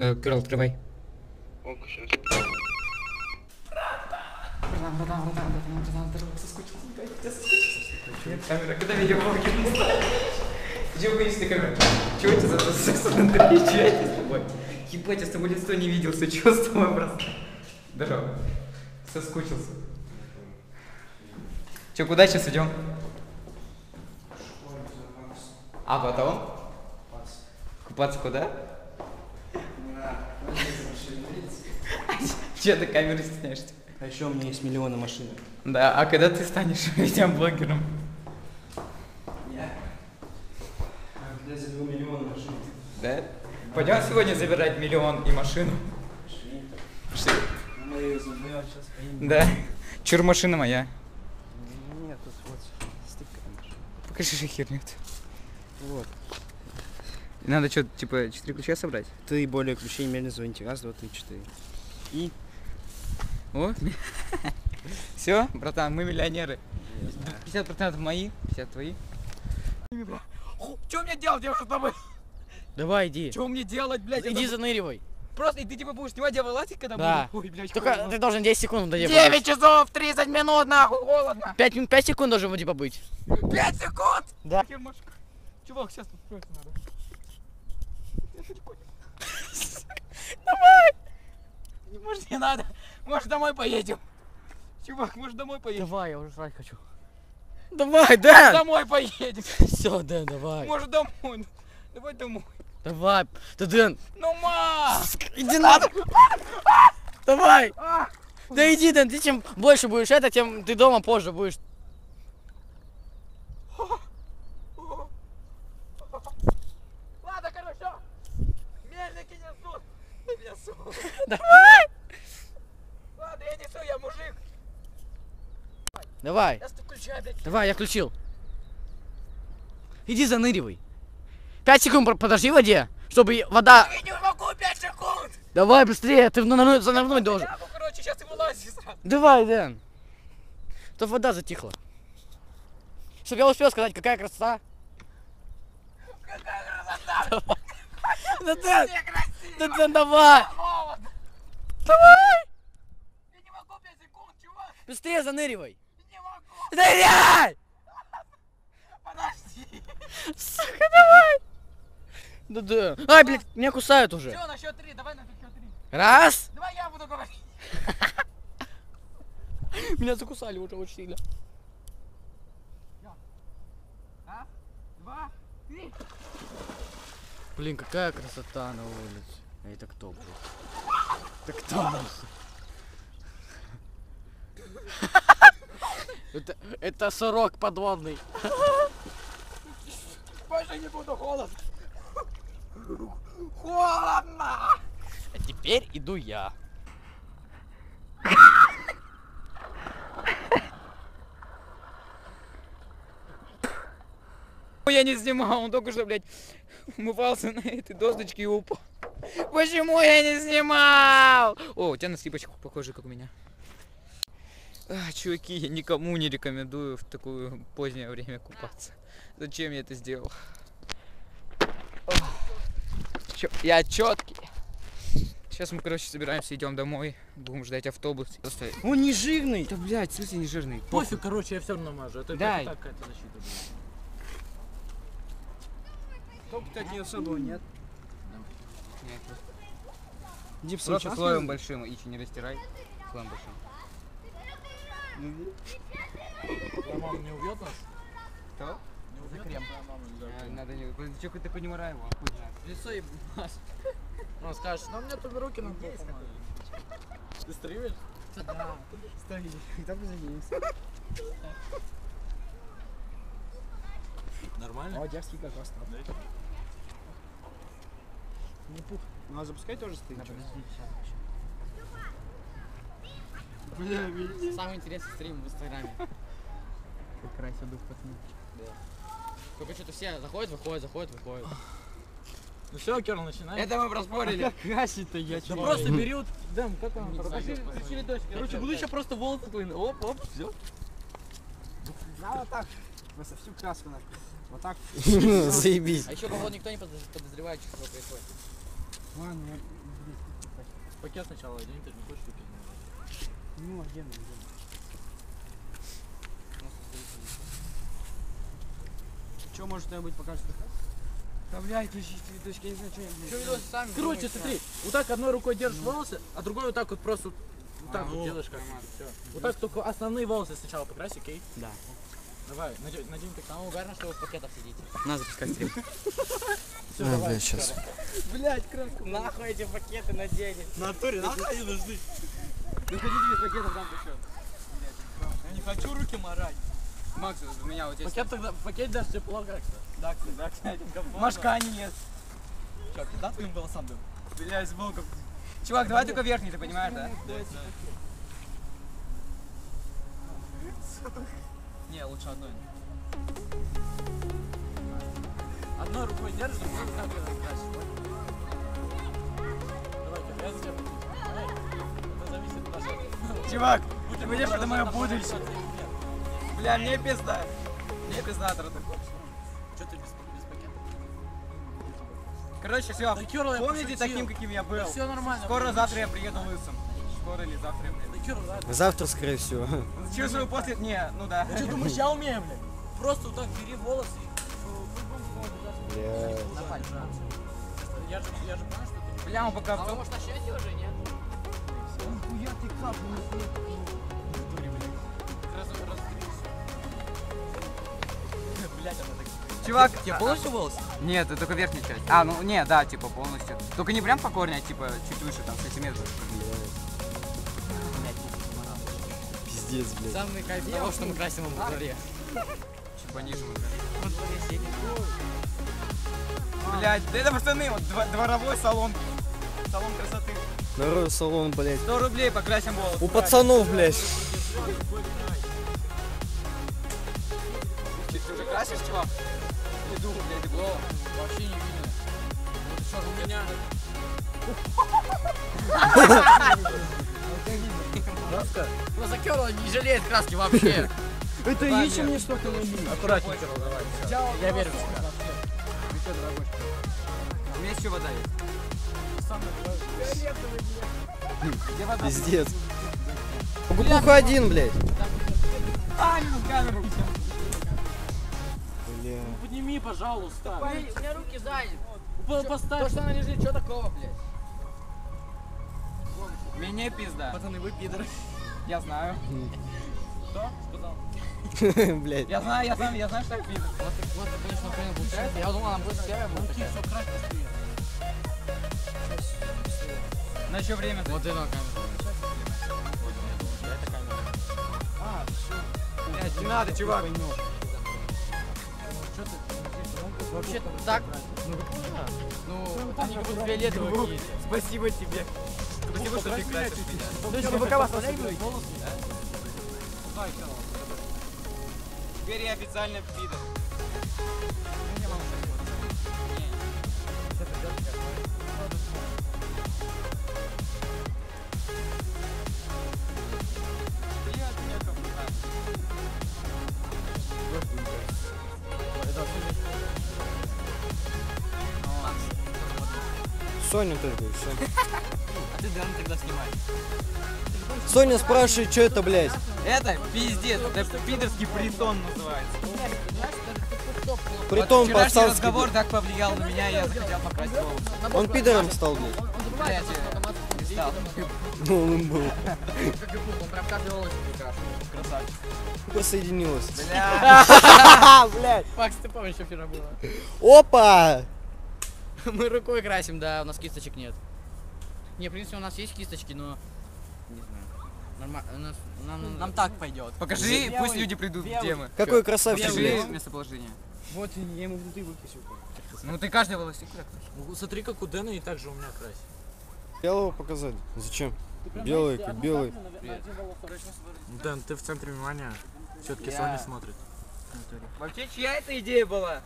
Э, Кирилл, открывай. Ок, сейчас. Братан, братан, братан, братан, братан, здорово, соскучился, я соскучился. Нет, камера, когда видеоблоги не Чего боишься ты камера? Чего это за секс? Чего я с тобой? Ебать, я с тобой лицо не виделся, чего с тобой просто? Здорово. Соскучился. Че, куда сейчас идем? А потом? Купаться куда? Че ты камеры стесняешься? А еще у меня есть миллионы машин. Да, а когда ты станешь видеоблогером? Я заберу миллионы машин. Да? Пойдем сегодня забирать миллион и машину. Пошли. Мы ее заберем сейчас поедем. Да. Чур машина моя. Нет, тут вот стикер. Покажи же херню. Вот. Надо что, типа, четыре ключа собрать? Ты более ключей медленно звоните. Раз, два, три, четыре. И О, все, братан, мы миллионеры. 50% мои, 50 твои. Что мне делать, девушка, с тобой? Давай, иди. Что мне делать, блядь? Иди Я заныривай. Просто, и ты типа будешь снимать дьяволатик, когда Да. буду? Ой, блядь, Только холодно. ты должен 10 секунд до 9 часов 30 минут, нахуй, холодно. 5, 5 секунд должен типа быть. 5 секунд! Да. Чувак, сейчас тут строиться надо. Давай! Может, не надо. Может, домой поедем. Чувак, может, домой поедем. Давай, я уже жрать хочу. Давай, Дэн! Домой поедем. Все, Дэн, давай. Может, домой. Давай домой. Давай. Да, Дэн, Ну, ма! иди на... Давай. Да иди, Дэн, ты чем больше будешь это, тем ты дома позже будешь. Ладно, хорошо. Мельники несут. Несут. Давай. Ладно, я несу, я мужик. Давай. Давай, я включил. Иди заныривай. 5 секунд подожди в воде, чтобы вода... Я не могу 5 секунд. Давай быстрее, ты нырнуть- занырнуть должен. Я, короче, сейчас вылазить сразу. Давай, Дэн. То вода затихла. Чтобы я успел сказать, какая красота. Да Дэн, да Дэн, давай. Давай. Я не могу 5 секунд, чувак. Быстрее заныривай. Ныряй! Подожди. Сука, давай. Да Дэн. Ай, блядь, меня кусают уже. Все, на счет три, давай на счет три. Раз. Давай я буду говорить. Меня закусали уже очень сильно. Раз, два, три. Блин, какая красота на улице. А это кто, блядь? Это кто? Это, это сорок подводный. Больше не буду холодно. Холодно. А теперь иду я. Я не снимал, он только что, блядь, умывался на этой досочке и упал. Почему я не снимал? О, у тебя на слипочку похоже, как у меня. А, чуваки, я никому не рекомендую в такое позднее время купаться. Зачем я это сделал? Чё- я четкий. Сейчас мы, короче, собираемся, идем домой, будем ждать автобус. Он не жирный. Да, блядь, в смысле не жирный? Пофиг, короче, я все равно мажу. Это Дай. так какая-то защита. Топ, кстати, не особо нет. Нет, Иди в Просто слоем большим, и не растирай. Слоем большим. Мама не убьет нас? Что? Не убьет крем. А, Надо не... Подожди, чё ты понимаешь его? Лицо и Он скажет, ну мне тут руки на Ты стримишь? Да. Стой, когда мы заденемся? Нормально? О, дерзкий как раз. Не пух. Ну а запускай тоже стрим. Чё? Самый интересный стрим в инстаграме. Как раз дух пацаны. Только что-то все заходят, выходят, заходят, выходят. Ну все, Керл, начинай. Это мы проспорили. Красит-то я Да просто бери вот... Дэм, как он? Не Покажи, знаю, включи видосик. Короче, буду еще просто волосы твои. Оп, оп, все. Да, вот так. Просто всю краску на. Вот так. Заебись. А еще, походу, никто не подоз- подозревает, что происходит. Ладно, я Пакет сначала один, ты не хочешь выкинуть. Ну, отдельно, отдельно. Что может кто-нибудь покажет? Да, блядь, ищите цветочки, я не знаю, что я, блядь. Что видос сами Короче, думаете, смотри, вот так одной рукой держишь волосы, а другой вот так вот просто вот так вот делаешь как Всё. Вот так только основные волосы сначала покрась, окей? Да. Давай, надень, надень так. Самое угарное, что вы в пакетах сидите. На, запускай стрим. А, давай. блядь, сейчас. Блядь, краску. Нахуй эти пакеты надели. В натуре, нахуй они нужны? Ну ходите без пакетов, там еще. Я не хочу руки морать. Макс, у меня вот здесь. Пакет тогда, пакет даже тепло как-то. Да, кстати, да, кстати. Машка нет. Чё, да, твоим голосом был? Блядь, сбоку. Чувак, давай только верхний, ты понимаешь, да? Не, лучше одной. Одной рукой держишь, другой вот красишь. Давай, я за тебя Чувак, Будем ты понимаешь, это мое будущее. Бля, мне пизда. Мне пизда. Чё ты без, без пакета? Короче, все. Да Кёрл, я Помните таким, каким я был? Все нормально. Скоро завтра я приеду лысым. Скоро или завтра, блядь. Да Кёрл, ладно. Завтра, скорее всего. Чувствую после... Не, ну да. Ты что думаешь, я умею, блядь? Просто вот так бери волосы и... Бля. Я же, я же понимаю, что ты... Бля, мы пока... А вы, может, начнете уже, Чувак, Тебе полностью волосы? Нет, это только верхняя часть. А, ну не, да, типа полностью. Только не прям по корню, а типа чуть выше, там, сантиметр. Пиздец, блядь. Самый кайф того, что мы красим его в дворе. Чуть пониже. Мы сидим. блядь, да это пацаны, вот дво- дворовой салон. Салон красоты. Народ салон, блядь. 100 рублей покрасим волосы. У пацанов, блядь. Ты ты уже красишь, чувак? Иду, блядь, иду. Вообще не видно. Вот что же у меня... Просто Кёрл не жалеет краски вообще. Это еще мне что-то Аккуратнее, Кирилл, давай. всё. Я верю в тебя. У меня еще вода есть. Пиздец. Покупуха один, блядь. А, минус камеру. Бля. Подними, пожалуйста. У меня руки заняты. То, Поставь. что она лежит, что такого, блядь? Мне пизда. Пацаны, вы пидоры. Я знаю. Кто сказал? Блядь. Я знаю, я знаю, я знаю, что я пизда. Вот, так- вот, конечно, хрень получается. Я думал, она будет серая, будет Руки, все, крать быстрее. На еще время. Вот это камера. Блядь, не надо, чувак. Вообще так. Ну, они как будто фиолетовые. Спасибо тебе. Спасибо, что ты красишь меня. То есть ВК вас оставили? Теперь я официально пидор. Соня только, и всё. А ты, Дэн, тогда снимай. Соня спрашивает, что это, блядь. Это пиздец, это пидорский притон называется. Притом Вчерашний пацанский. разговор так повлиял на меня, я захотел покрасить волосы. блядь. Он пидором стал, блядь. Блядь, не стал. Ну, он был. Как и пух, он прям каждый волос прекрасный. Красавчик. Присоединилась. Бля. блядь. Макс, ты помнишь, что вчера было? Опа! Мы рукой красим, да, у нас кисточек нет. Не, в принципе, у нас есть кисточки, но... Не знаю. Нормально. У нас, нам, Нам так пойдет. Покажи, пусть люди придут, где мы. Какой красавчик, Покажи местоположение. Вот я ему внутри выпишу. Ну ты каждый волосик куда Ну, Смотри, как у Дэна и так же у меня красит. Белого показать? Зачем? Белый, как белый. Дэн, ты в центре внимания. Все-таки Я- Соня смотрит. Вообще, чья это идея была?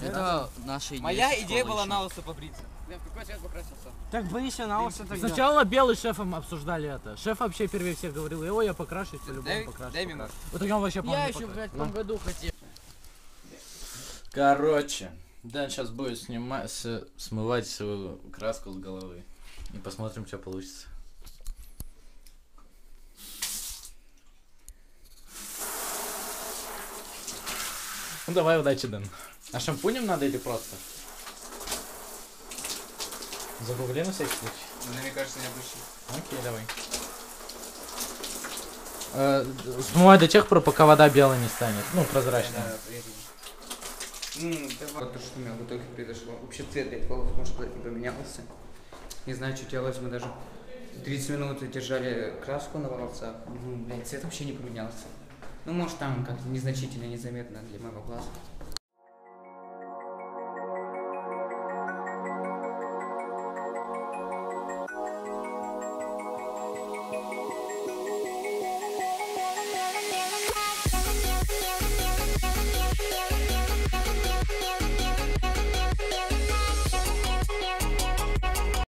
Это наша идея. Моя идея была на лысо побриться. Блин, в какой цвет покрасился? Так выше на лысо тогда. Сначала белый шефом обсуждали это. Шеф вообще первее всех говорил, его я покрашусь, по-любому покрашу. дай минут. В итоге он вообще, Я по-моему, еще, блядь, в том году хотел. Короче, Дэн сейчас будет снимать, смывать свою краску с головы. И посмотрим, что получится. Ну давай, удачи, Дэн. А шампунем надо или просто? Загугли на всякий случай. Ну, мне кажется, необычно. Окей, давай. Э, смывай до тех пор, пока вода белая не станет. Ну, прозрачная. Давай. Вот то, что у меня в итоге произошло. Вообще цвет, блядь, волос, может быть, не поменялся. Не знаю, что делать. Мы даже 30 минут держали краску на волосах. Ну, блядь, цвет вообще не поменялся. Ну, может, там как-то незначительно, незаметно для моего глаза.